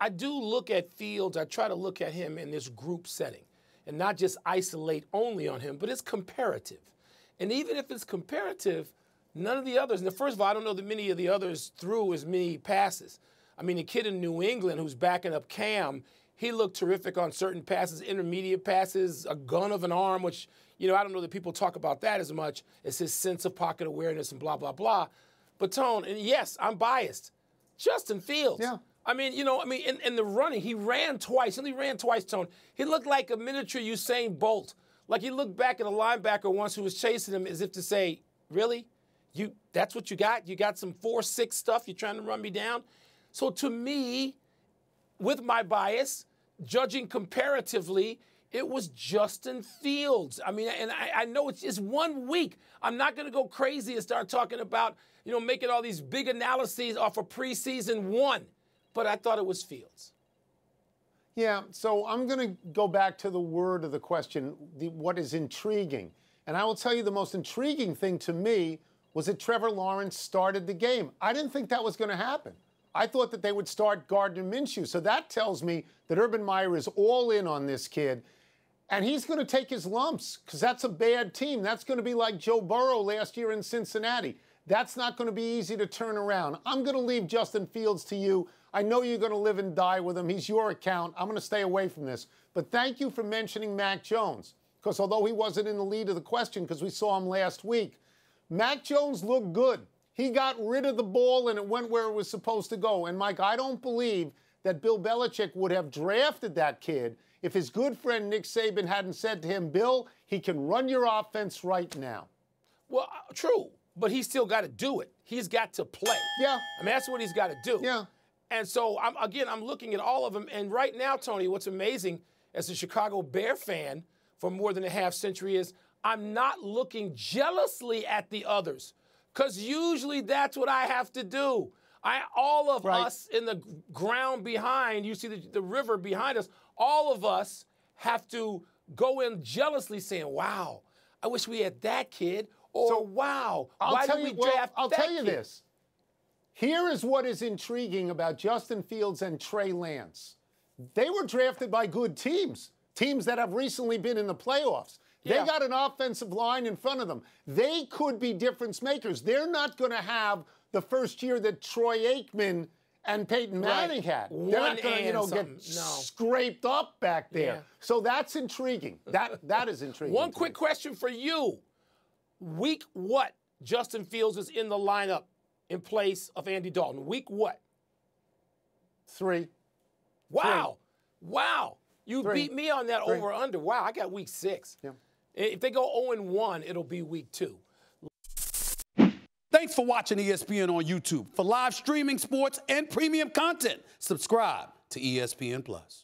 I do look at Fields, I try to look at him in this group setting and not just isolate only on him, but it's comparative. And even if it's comparative, none of the others, and first of all, I don't know that many of the others threw as many passes. I mean, the kid in New England who's backing up Cam, he looked terrific on certain passes, intermediate passes, a gun of an arm, which, you know, I don't know that people talk about that as much as his sense of pocket awareness and blah, blah, blah. But Tone, and yes, I'm biased. Justin Fields. Yeah. I mean, you know, I mean, in, in the running, he ran twice. and He only ran twice, Tone. He looked like a miniature Usain Bolt. Like he looked back at a linebacker once who was chasing him as if to say, Really? You that's what you got? You got some four six stuff, you're trying to run me down? So to me, with my bias, judging comparatively, it was Justin Fields. I mean, and I, I know it's just one week. I'm not going to go crazy and start talking about, you know, making all these big analyses off of preseason one but I thought it was Fields. Yeah, so I'm going to go back to the word of the question the, what is intriguing? And I will tell you the most intriguing thing to me was that Trevor Lawrence started the game. I didn't think that was going to happen. I thought that they would start Gardner Minshew. So that tells me that Urban Meyer is all in on this kid. And he's going to take his lumps because that's a bad team. That's going to be like Joe Burrow last year in Cincinnati. That's not going to be easy to turn around. I'm going to leave Justin Fields to you. I know you're going to live and die with him. He's your account. I'm going to stay away from this. But thank you for mentioning Mac Jones. Because although he wasn't in the lead of the question because we saw him last week, Mac Jones looked good. He got rid of the ball and it went where it was supposed to go. And Mike, I don't believe that Bill Belichick would have drafted that kid if his good friend Nick Saban hadn't said to him, Bill, he can run your offense right now. Well, uh, true, but he's still got to do it. He's got to play. Yeah. I mean, that's what he's got to do. Yeah. And so, I'm, again, I'm looking at all of them. And right now, Tony, what's amazing as a Chicago Bear fan for more than a half century is I'm not looking jealously at the others because usually that's what I have to do. I, all of right. us in the ground behind, you see the, the river behind us, all of us have to go in jealously saying, wow, I wish we had that kid. Or so, wow, I'll why did we you, draft I'll tell you kid? this. Here is what is intriguing about Justin Fields and Trey Lance. They were drafted by good teams, teams that have recently been in the playoffs. They yeah. got an offensive line in front of them. They could be difference makers. They're not going to have the first year that Troy Aikman and Peyton Manning right. had. They're not going to, you know, get no. scraped up back there. Yeah. So that's intriguing. That that is intriguing. One quick me. question for you: Week what? Justin Fields is in the lineup in place of Andy Dalton. Week what? Three. Wow. Three. Wow. You Three. beat me on that Three. over under. Wow, I got week six. Yeah. If they go 0 1, it'll be week two. Thanks for watching ESPN on YouTube. For live streaming sports and premium content, subscribe to ESPN Plus.